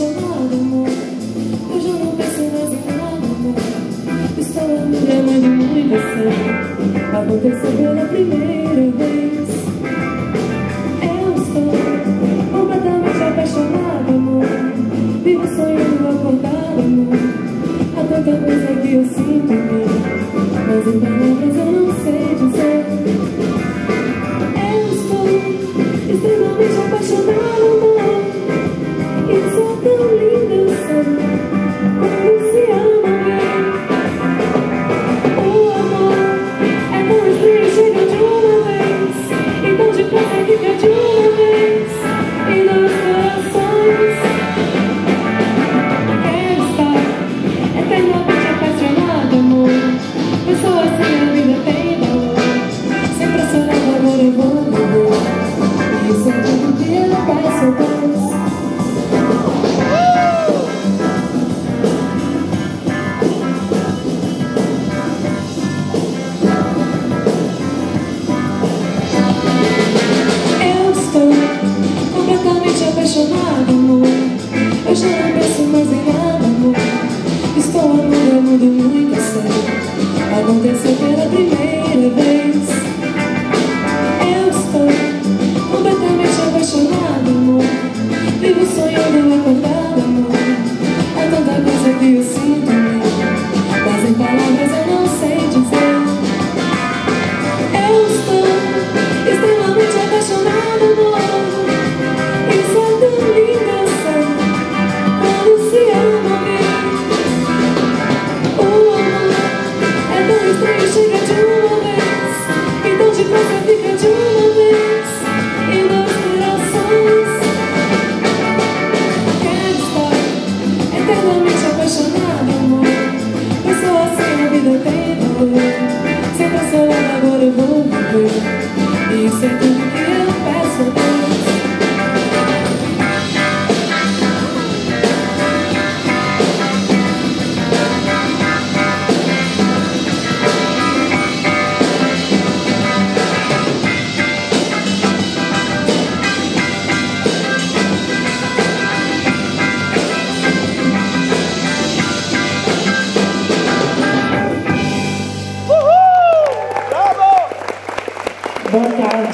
apaixonado, amor. Eu já não penso mais em nada, amor. Estou me amando muito assim Aconteceu pela primeira vez. Eu estou completamente apaixonado, amor. Vivo sonhando acordado, amor. Há tanta coisa que eu sinto, amor. Mas em palavras eu não sei dizer. do the pain Boa tarde.